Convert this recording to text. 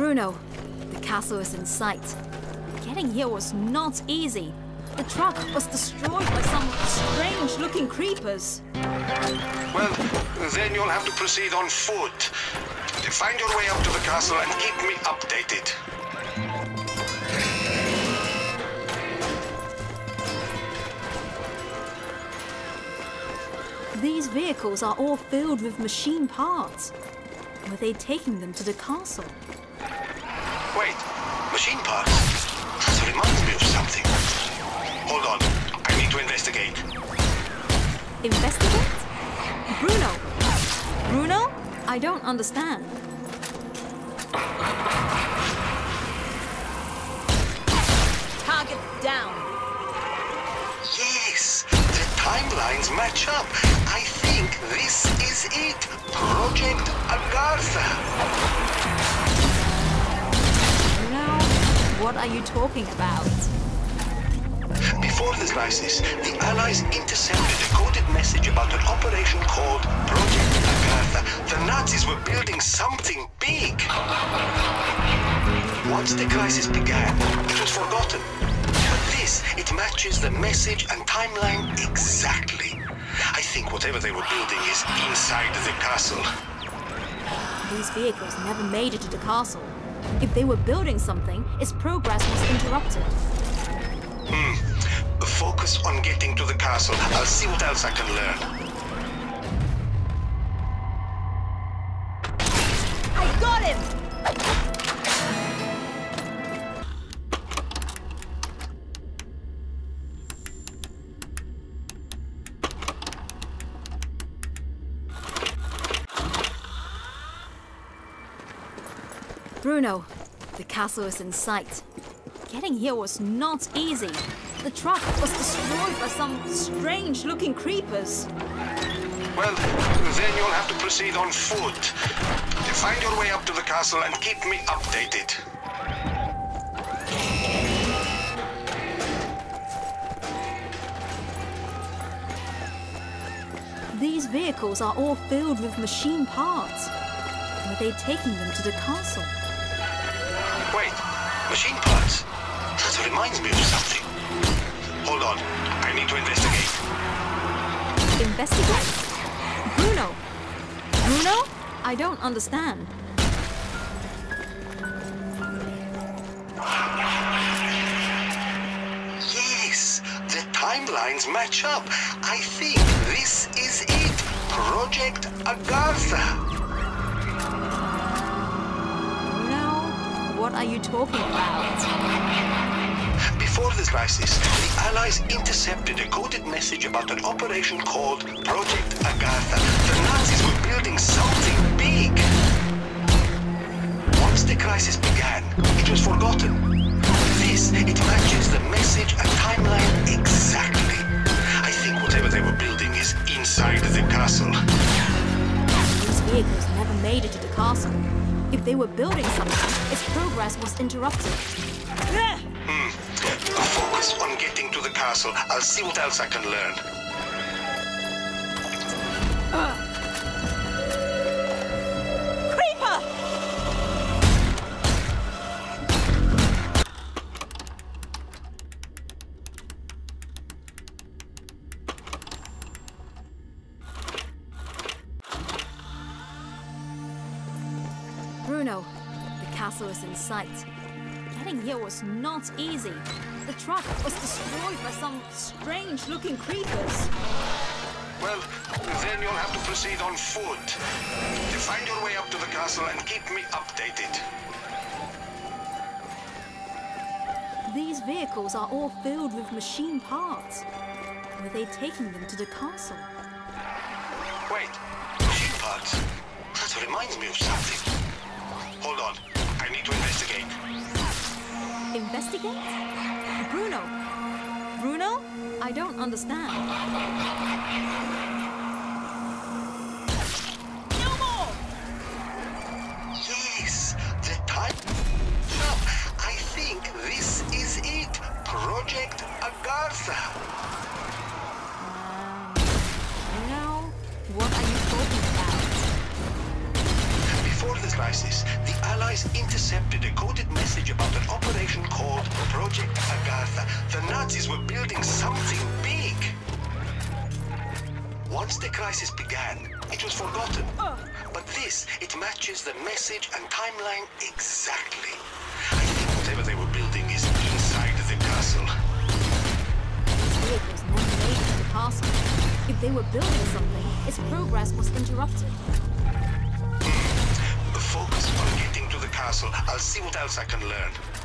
Bruno, the castle is in sight. Getting here was not easy. The truck was destroyed by some strange looking creepers. Well, then you'll have to proceed on foot. Find your way up to the castle and keep me updated. These vehicles are all filled with machine parts. Were they taking them to the castle? Wait, machine parts? That reminds me of something. Hold on, I need to investigate. Investigate? Bruno! Bruno? I don't understand. Target down. Yes, the timelines match up. I what are you talking about? Before the crisis, the Allies intercepted a coded message about an operation called Project Agartha. The Nazis were building something big. Once the crisis began, it was forgotten. But this, it matches the message and timeline exactly. I think whatever they were building is inside the castle. These vehicles never made it to the castle. If they were building something, its progress was interrupted. Hmm. Focus on getting to the castle. I'll see what else I can learn. Bruno, the castle is in sight. Getting here was not easy. The truck was destroyed by some strange looking creepers. Well, then you'll have to proceed on foot. Find your way up to the castle and keep me updated. These vehicles are all filled with machine parts. Were they taking them to the castle? Machine parts? That reminds me of something. Hold on, I need to investigate. Investigate? Bruno! Bruno? I don't understand. Yes, the timelines match up. I think this is it. Project Agartha. What are you talking about? Before the crisis, the Allies intercepted a coded message about an operation called Project Agartha. The Nazis were building something big. Once the crisis began, it was forgotten. This, it matches the message and timeline exactly. I think whatever they were building is inside the castle. These vehicles never made it to the castle. If they were building something, its progress was interrupted. Hmm. Focus on getting to the castle. I'll see what else I can learn. Castle is in sight. Getting here was not easy. The truck was destroyed by some strange looking creepers. Well, then you'll have to proceed on foot. To Find your way up to the castle and keep me updated. These vehicles are all filled with machine parts. Were they taking them to the castle? Wait, machine parts? That reminds me of something. Investigate? Bruno! Bruno? I don't understand. Intercepted a coded message about an operation called Project Agartha. The Nazis were building something big. Once the crisis began, it was forgotten. But this, it matches the message and timeline exactly. I think whatever they were building is inside the castle. Made to the castle. If they were building something, its progress was interrupted. Castle. I'll see what else I can learn.